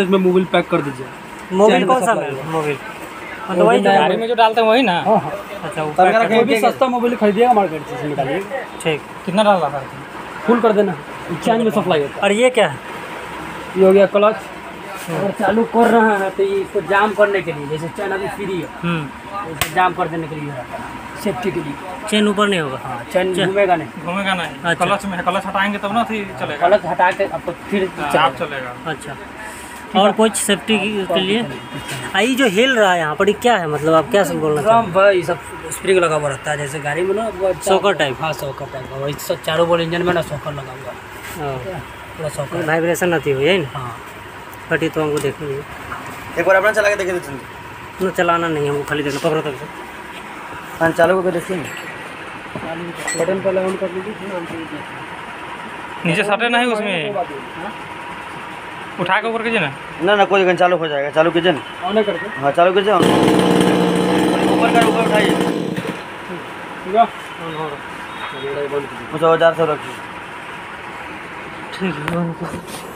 इसमें mobile pack कर दीजिए। मोबिल कौन सा सप्लाई है मोबिल मतलब वही जो गाड़ी में जो डालते हैं वही ना? हाँ हाँ। अच्छा वो अगर कोई भी सस्ता मोबाइल खरीदिएगा मार्केट से निकालिए। ठीक। कितना डालना था फुल कर देना। चैन में सप्लाई होता और ये क्या है? है ये हो गया क्लच। अगर चालू कर रहे हैं तो ये इसको जाम करने के लिए जैसे चैन अभी फ्री है। हम्म। इसको जाम कर देने के लिए रहता है। सेफ्टी के लिए। चेन ऊपर नहीं होगा? हाँ चैन घूमेगा नहीं। घूमेगा नहीं। अच्छा। क्लच में है क्लच हटाएँगे तब ना थी चलेगा। क्लच हटा के आपको फिर आप चलेगा चलेगा। अच्छा। और कुछ सेफ्टी के लिए। आ, ये जो हिल रहा है यहाँ पर क्या है मतलब आप क्या सब बोलना चाहते सब स्प्रिंग लगा हुआ रहता है जैसे गाड़ी में ना सॉकर टाइप? हाँ सॉकर टाइप का। वही सब चारों बोल इंजन में ना सॉकर लगा हुआ है। हैं। पूरा सॉकर वाइब्रेशन आती हो यही ना? हाँ। बट तो हमको देखना नहीं एक बार अपना चला के देखे थे ना चलाना नहीं हमको खाली देखना पकड़ो तक से। हाँ चालू करके देखिए बटन फिर ऑन कर लीजिए नीचे सटे नहीं उसमें। उठा के ऊपर कीजिए ना। ना ना कोई चालू हो जाएगा चालू कीजिए ना। ऑन करके। हाँ चालू कीजिए। ऊपर का ऊपर उठाइए। ठीक है कुछ औज़ार सब रखिए। ठीक है